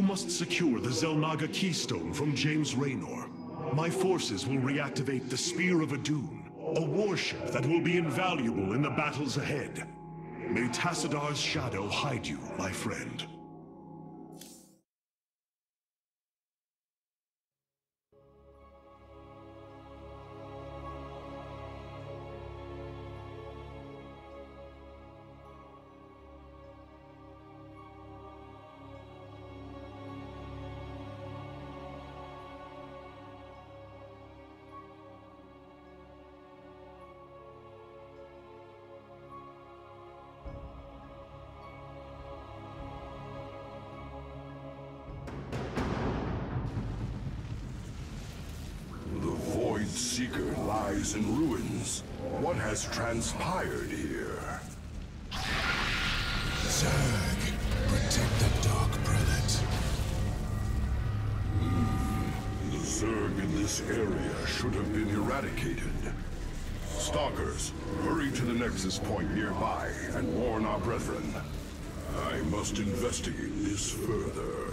You must secure the Xel'Naga Keystone from James Raynor. My forces will reactivate the Spear of Adun, a warship that will be invaluable in the battles ahead. May Tassadar's shadow hide you, my friend. Lies in ruins. What has transpired here? Zerg, protect the Dark Prelate. Hmm. The Zerg in this area should have been eradicated. Stalkers, hurry to the Nexus Point nearby and warn our brethren. I must investigate this further.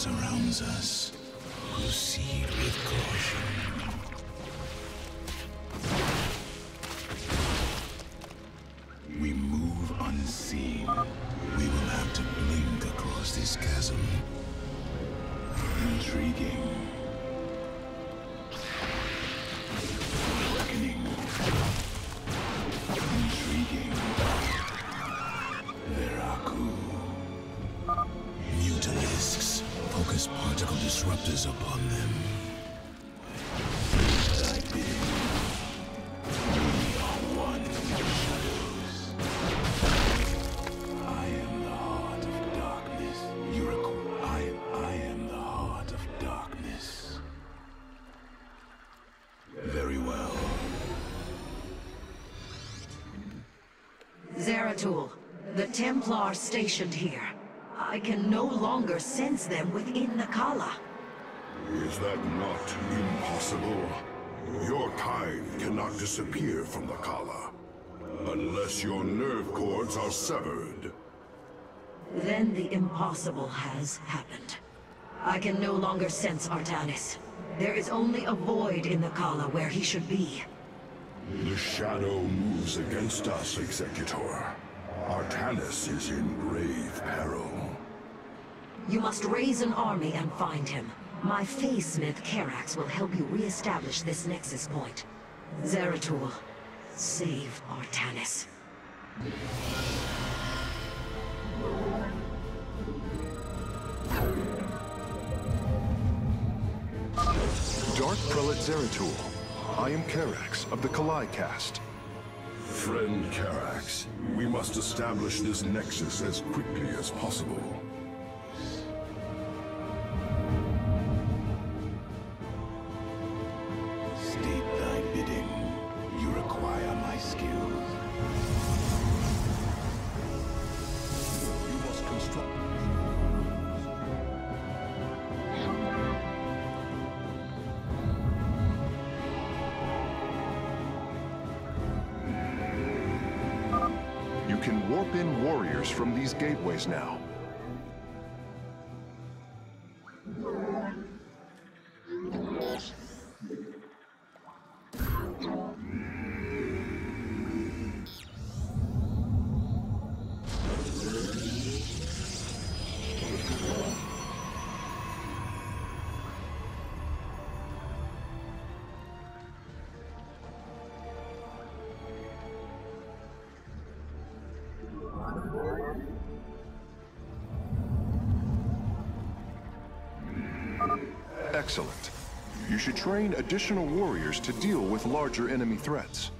Surrounds us. Proceed with caution. We move unseen. We will have to blink across this chasm. Intriguing. The Templar stationed here. I can no longer sense them within the Khala. Is that not impossible? Your kind cannot disappear from the Khala. Unless your nerve cords are severed. Then the impossible has happened. I can no longer sense Artanis. There is only a void in the Khala where he should be. The shadow moves against us, Executor. Artanis is in grave peril. You must raise an army and find him. My Phase Smith Karax will help you re-establish this nexus point. Zeratul, save Artanis. Dark Prelate Zeratul. I am Karax of the Khalai Caste. Friend Karax, we must establish this nexus as quickly as possible. In warriors from these gateways now. Excellent. You should train additional warriors to deal with larger enemy threats.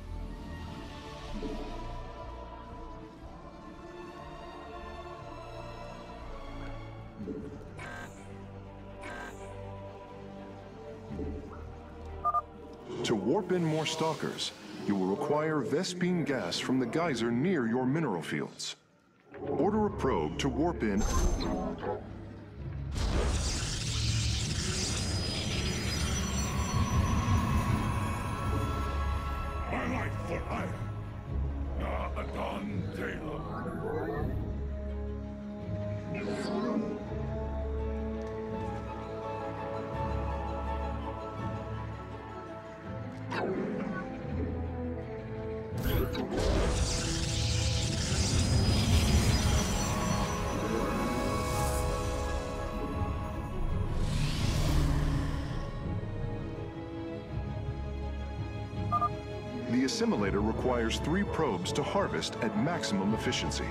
To warp in more stalkers, you will require Vespene gas from the geyser near your mineral fields. Order a probe to warp in I am Na Adon Taylor, The assimilator requires three probes to harvest at maximum efficiency.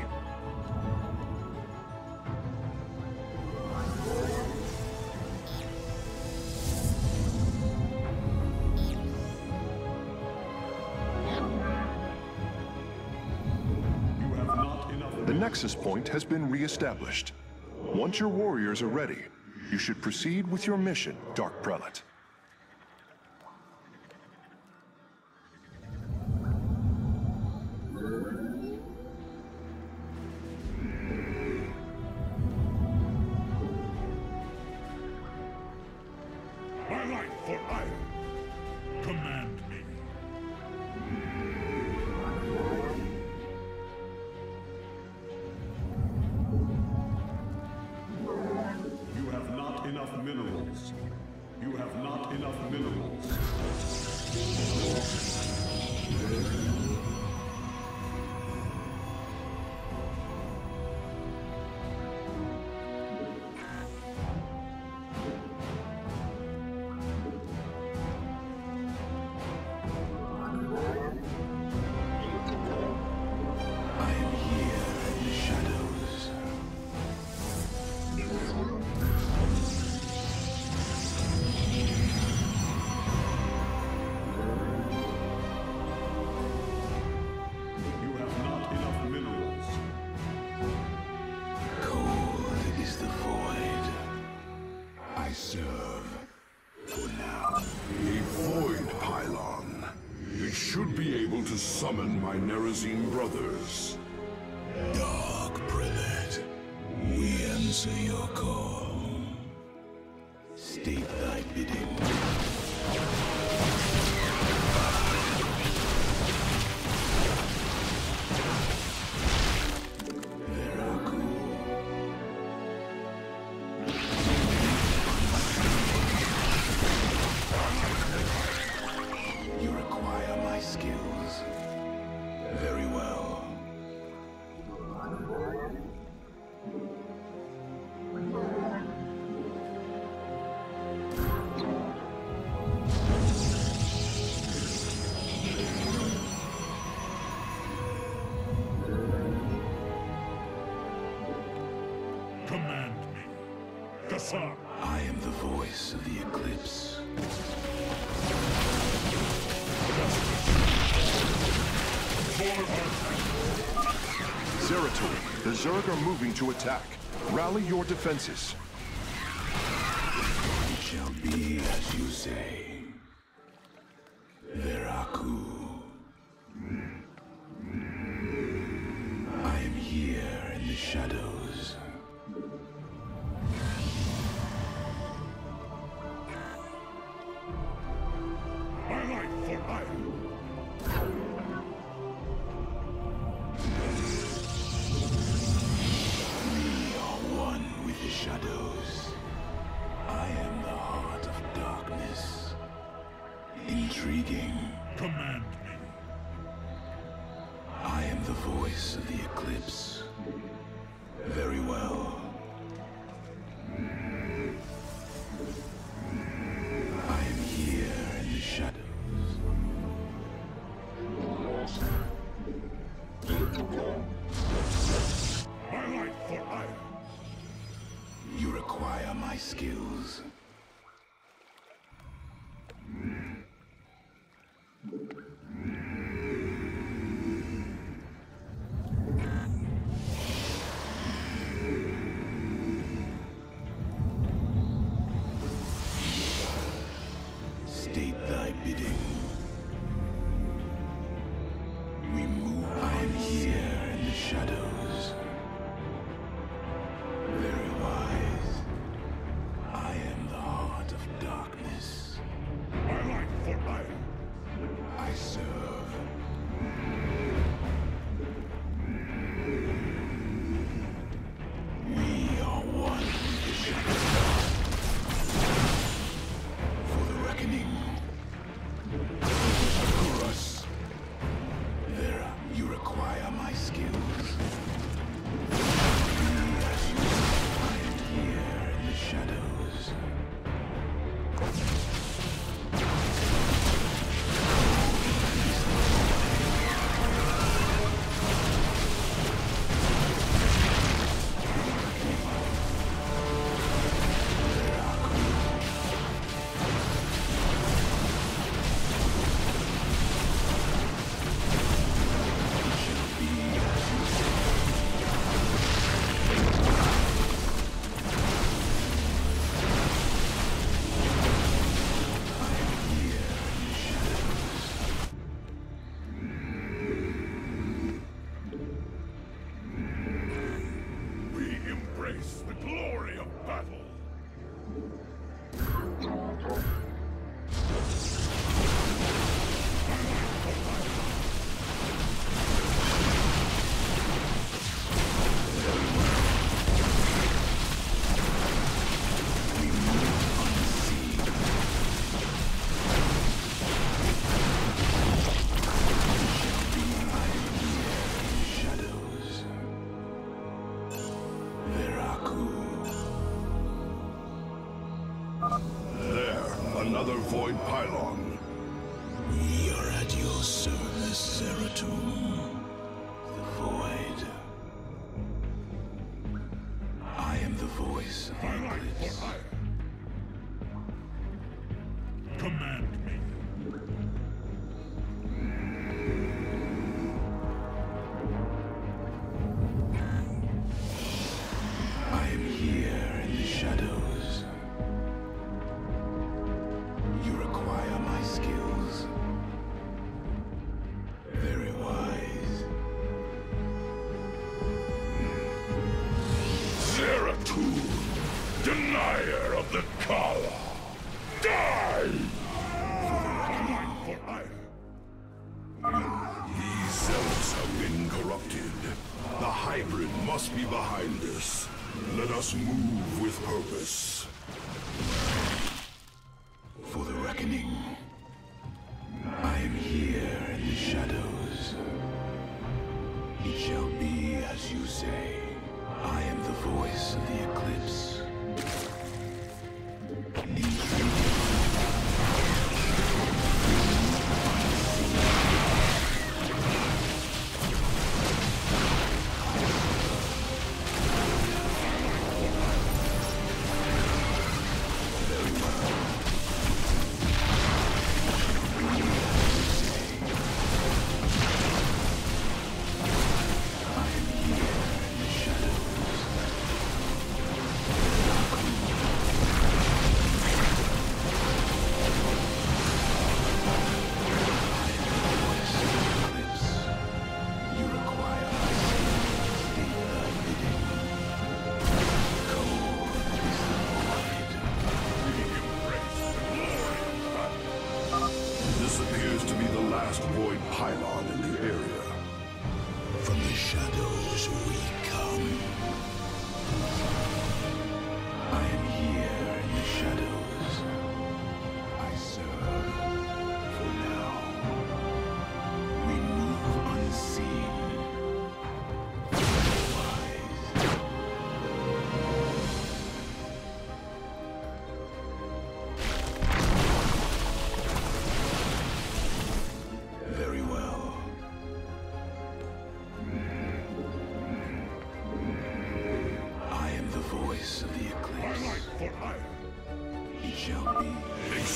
The Nexus Point has been re-established. Once your warriors are ready, you should proceed with your mission, Dark Prelate. Minerals. You have not enough minerals. Summon my Nerazim brothers. Dark Prelate, we answer your call. I am the voice of the Eclipse. Zeratul, the Zerg are moving to attack. Rally your defenses. It shall be as you say. Veraku. I am here in the shadows.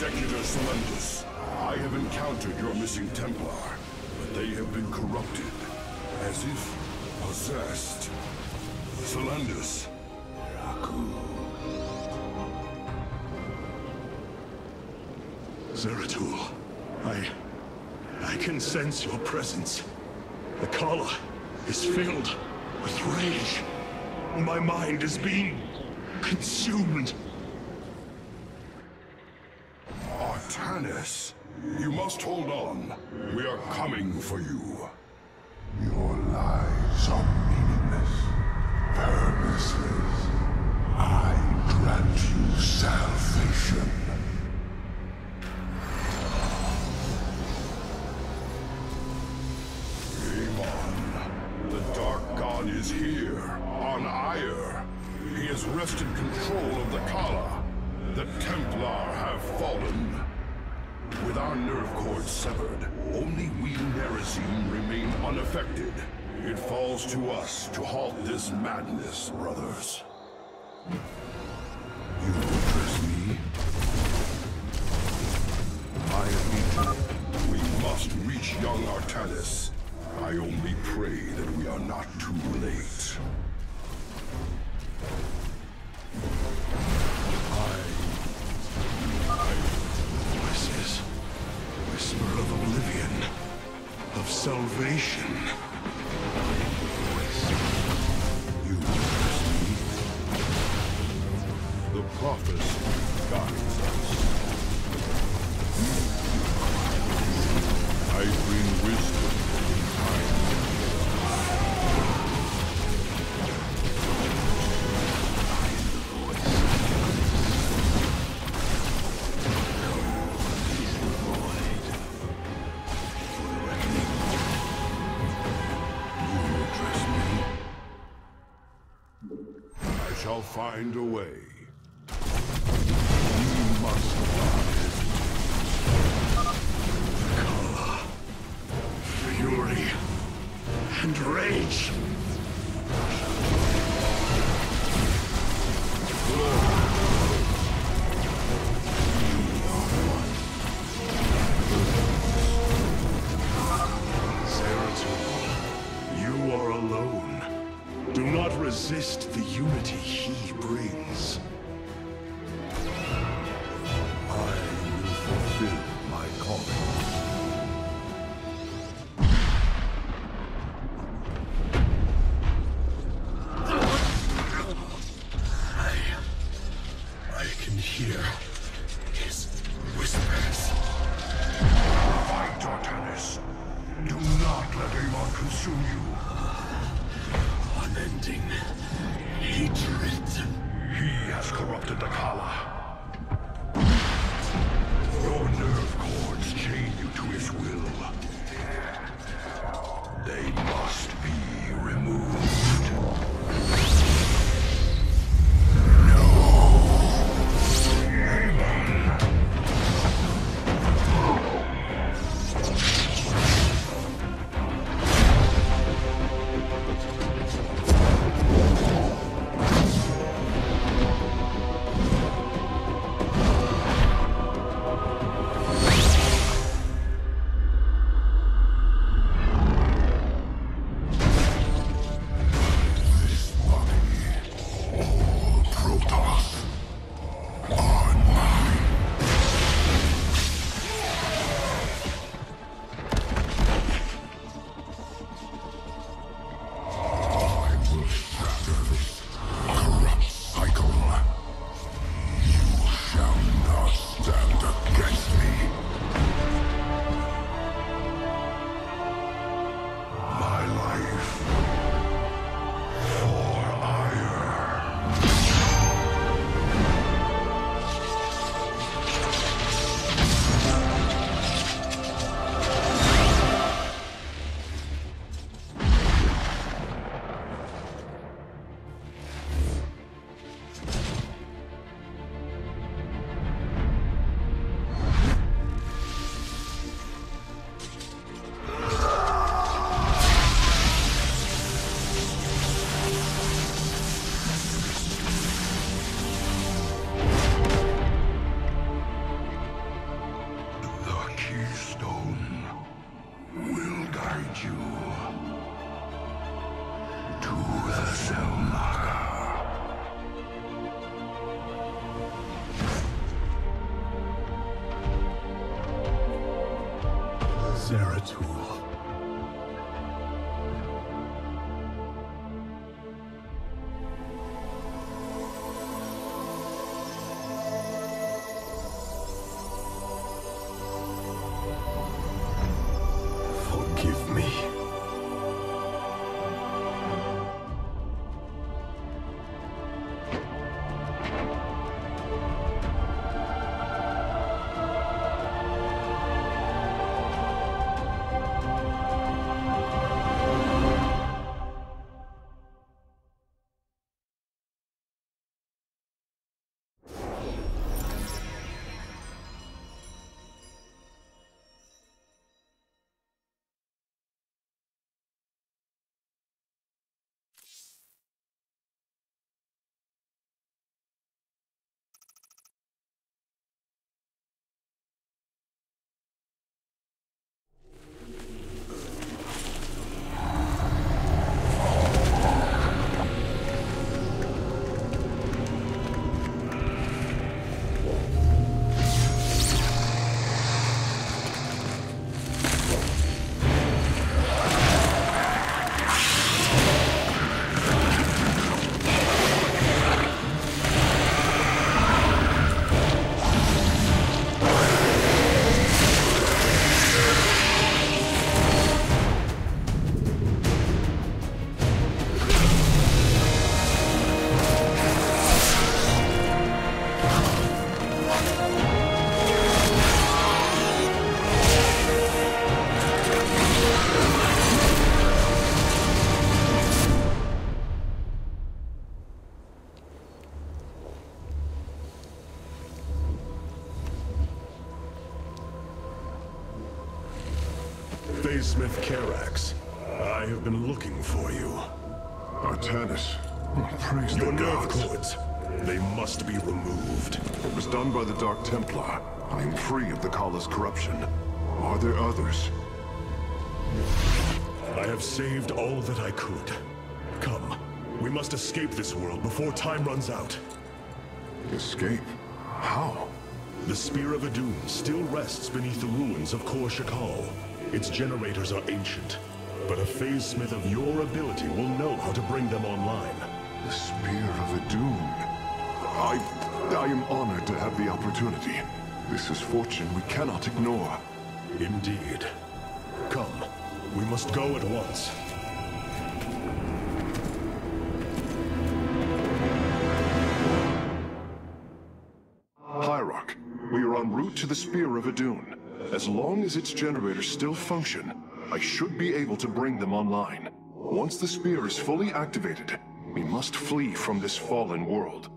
Executor Solemnus, I have encountered your missing Templar, but they have been corrupted, as if possessed. Selendis, Raku. Zeratul, I... I can sense your presence. The collar is filled with rage. My mind is being consumed Stannis, you must hold on. We are coming for you. to us to halt this madness, brothers. You address me? I am Egypt. We must reach young Artanis. I only pray that we are not too late. shall find a way. You must not hesitate. Fury, and rage. Free of the Khala's corruption. Are there others? I have saved all that I could. Come, we must escape this world before time runs out. Escape? How? The Spear of Adun still rests beneath the ruins of Kor Shakal. Its generators are ancient, but a phase smith of your ability will know how to bring them online. The Spear of Adun. I... I am honored to have the opportunity. This is fortune we cannot ignore. Indeed. Come, we must go at once. Hierarch, we are en route to the Spear of Adun. As long as its generators still function, I should be able to bring them online. Once the spear is fully activated, we must flee from this fallen world.